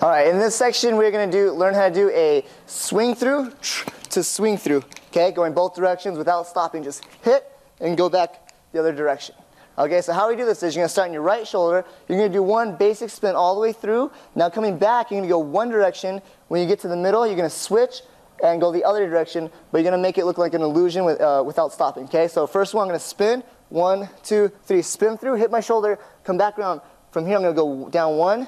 All right, in this section, we're gonna do learn how to do a swing through to swing through. Okay, going both directions without stopping. Just hit and go back the other direction. Okay, so how we do this is you're gonna start in your right shoulder. You're gonna do one basic spin all the way through. Now coming back, you're gonna go one direction. When you get to the middle, you're gonna switch and go the other direction, but you're gonna make it look like an illusion with, uh, without stopping. Okay, so first one, I'm gonna spin. One, two, three. Spin through, hit my shoulder, come back around. From here, I'm gonna go down one,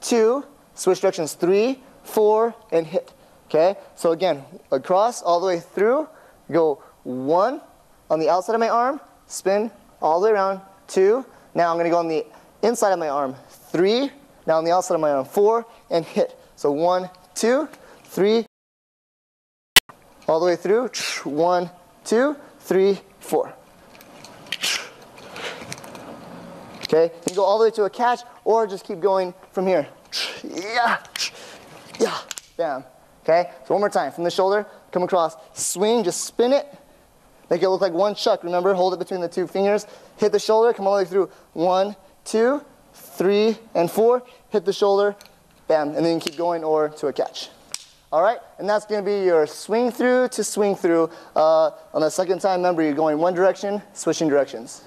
two, Switch directions three, four, and hit. Okay? So again, across all the way through, go one on the outside of my arm, spin all the way around, two. Now I'm gonna go on the inside of my arm, three. Now on the outside of my arm, four, and hit. So one, two, three, all the way through, one, two, three, four. Okay, you can go all the way to a catch or just keep going from here yeah, yeah, bam. Okay, so one more time. From the shoulder, come across, swing, just spin it. Make it look like one chuck. Remember, hold it between the two fingers. Hit the shoulder, come all the way through. One, two, three, and four. Hit the shoulder, bam, and then keep going or to a catch. All right, and that's gonna be your swing through to swing through. Uh, on the second time, remember, you're going one direction, switching directions.